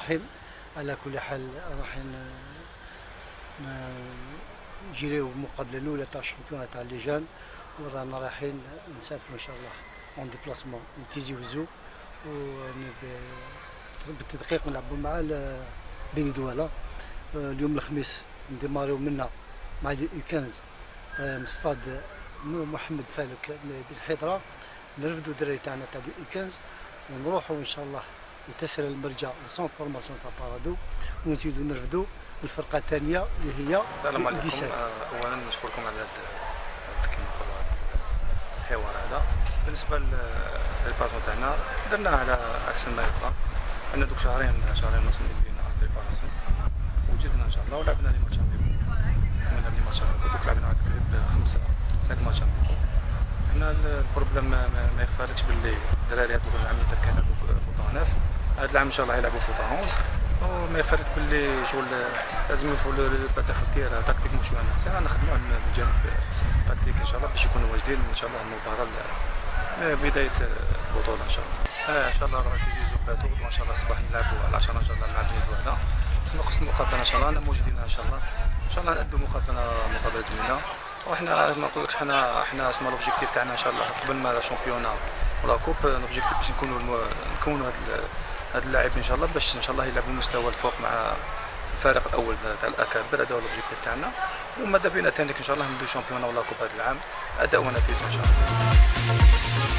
الرحيم على كل حال راح نجريو المقابله الأولى تاع ال championnat تاع les jeunes ورانا رايحين نسافروا إن شاء الله en déplacement لتيزي وزو بالتدقيق نلعبوا مع بني دواله آه، اليوم الخميس ن démarrer و منا مع les 15 آه، من ستاد م- محمد فالك بالحضرة. نرفدوا الدراري تاعنا تاع les 15 ونروحوا إن شاء الله لتسهيل المرجع لسونت فورماسيون تاع بارادو ونزيدوا نرفدوا الفرقه الثانية اللي هي السلام عليكم. آه، اولا نشكركم على هذا نقولوا الحوار هذا. بالنسبة للباراسيون تاعنا درناه على أحسن ما يبقى. عندنا دوك شهرين شهرين ونص من بينا بريباراسيون وجدنا إن شاء الله ولعبنا لي ماتش امبيكو من لي ماتش امبيكو دوك لعبنا على كليب خمسة سانك ماتش امبيكو حنا ال problème ما, ما, يخفالكش باللي الدراري هذوك العام اللي فات كانوا يلعبوا في foot à 9 هذا العام ان شاء الله يلعبوا foot à 11 وما يخفالك باللي شغل لازم الداخل ديالها tactique مش وانا خصنا نخدموا على الجانب ال tactique ان شاء الله باش يكونوا واجدين ان شاء الله المباراه بدايه البطوله ان شاء الله آه ان شاء الله راح تيجي زوباتو وان شاء الله الصباح نلعبوا على 10 ان شاء الله بني دواله نقص المقابله ان شاء الله موجودين ان شاء الله ان شاء الله نأدوا مقابله مقابله جميله وحنا ما لك حنا حنا اسمها l'objectif تاعنا ان شاء الله قبل ما la championnat و la coupe l'objectif باش نكونوا نكونوا هاد ال- هاد اللاعبين إن شاء الله باش إن شاء الله يلعبوا مستوى الفوق مع الفريق الأول تاع الأكابر. هذا هو l'objectif تاعنا. وماذا بينا ثاني إن شاء الله؟ ندو championnat ولا coupe هذا العام. اداء ونتيجه إن شاء الله.